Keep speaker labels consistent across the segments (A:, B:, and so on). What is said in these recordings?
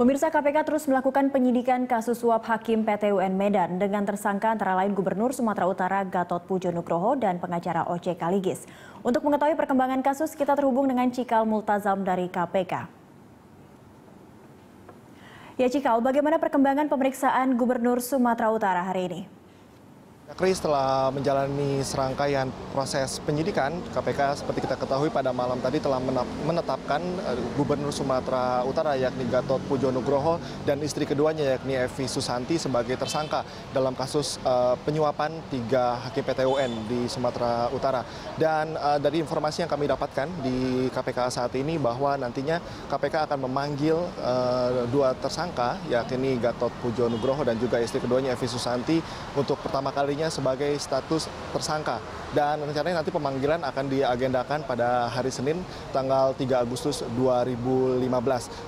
A: Pemirsa KPK terus melakukan penyidikan kasus suap Hakim PTUN Medan dengan tersangka antara lain Gubernur Sumatera Utara Gatot Pujo Nugroho dan pengacara OC Kaligis. Untuk mengetahui perkembangan kasus, kita terhubung dengan Cikal Multazam dari KPK. Ya Cikal, bagaimana perkembangan pemeriksaan Gubernur Sumatera Utara hari ini?
B: Kris setelah menjalani serangkaian proses penyidikan, KPK seperti kita ketahui pada malam tadi telah menetapkan eh, Gubernur Sumatera Utara yakni Gatot Pujo Nugroho dan istri keduanya yakni Evi Susanti sebagai tersangka dalam kasus uh, penyuapan tiga hakim PTUN di Sumatera Utara. Dan uh, dari informasi yang kami dapatkan di KPK saat ini bahwa nantinya KPK akan memanggil uh, dua tersangka yakni Gatot Pujo Nugroho dan juga istri keduanya Evi Susanti untuk pertama kalinya sebagai status tersangka. Dan rencananya nanti pemanggilan akan diagendakan pada hari Senin tanggal 3 Agustus 2015.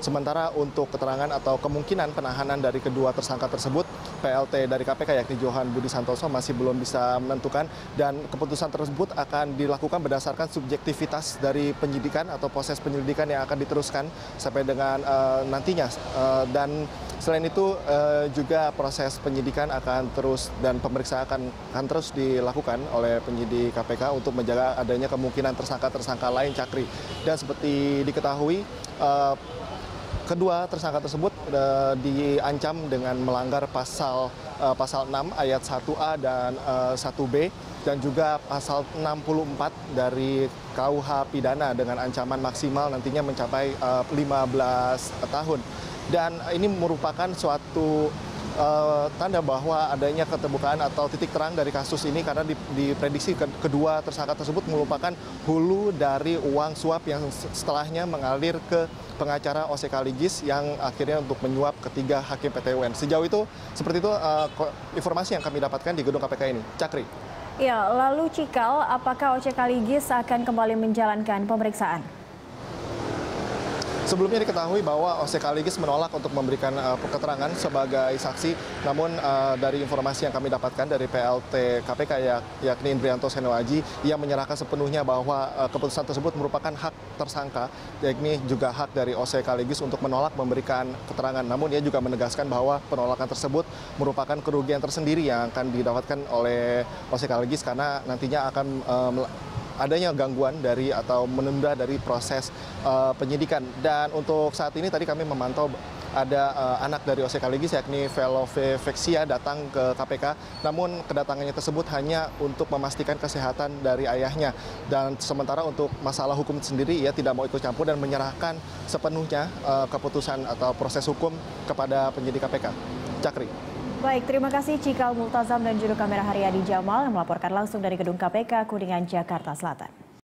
B: Sementara untuk keterangan atau kemungkinan penahanan dari kedua tersangka tersebut, PLT dari KPK yakni Johan Budi Santoso masih belum bisa menentukan. Dan keputusan tersebut akan dilakukan berdasarkan subjektivitas dari penyidikan atau proses penyelidikan yang akan diteruskan sampai dengan uh, nantinya. Uh, dan selain itu uh, juga proses penyidikan akan terus dan pemeriksaan akan akan terus dilakukan oleh penyidik KPK untuk menjaga adanya kemungkinan tersangka-tersangka lain Cakri. Dan seperti diketahui, uh, kedua tersangka tersebut uh, diancam dengan melanggar pasal uh, pasal 6 ayat 1A dan uh, 1B dan juga pasal 64 dari KUH pidana dengan ancaman maksimal nantinya mencapai uh, 15 tahun. Dan ini merupakan suatu uh, tanda bahwa adanya keterbukaan atau titik terang dari kasus ini karena diprediksi kedua tersangka tersebut merupakan hulu dari uang suap yang setelahnya mengalir ke pengacara OCK Ligis yang akhirnya untuk menyuap ketiga hakim PTUN. Sejauh itu seperti itu uh, informasi yang kami dapatkan di gedung KPK ini. Cakri.
A: Ya, lalu Cikal, apakah OCK Ligis akan kembali menjalankan pemeriksaan?
B: Sebelumnya diketahui bahwa OC Kaligis menolak untuk memberikan uh, keterangan sebagai saksi, namun uh, dari informasi yang kami dapatkan dari PLT KPK ya, yakni Indrianto Senoaji, ia menyerahkan sepenuhnya bahwa uh, keputusan tersebut merupakan hak tersangka, yakni juga hak dari OC Kaligis untuk menolak memberikan keterangan. Namun ia juga menegaskan bahwa penolakan tersebut merupakan kerugian tersendiri yang akan didapatkan oleh OC Kaligis karena nantinya akan uh, adanya gangguan dari atau menunda dari proses uh, penyidikan. Dan untuk saat ini tadi kami memantau ada uh, anak dari OC Kaligis yakni Velove Vexia datang ke KPK. Namun kedatangannya tersebut hanya untuk memastikan kesehatan dari ayahnya. Dan sementara untuk masalah hukum sendiri ia tidak mau ikut campur dan menyerahkan sepenuhnya uh, keputusan atau proses hukum kepada penyidik KPK. Cakri.
A: Baik, terima kasih Cikal Multazam dan juru kamera Haryadi Jamal yang melaporkan langsung dari gedung KPK Kuningan, Jakarta Selatan.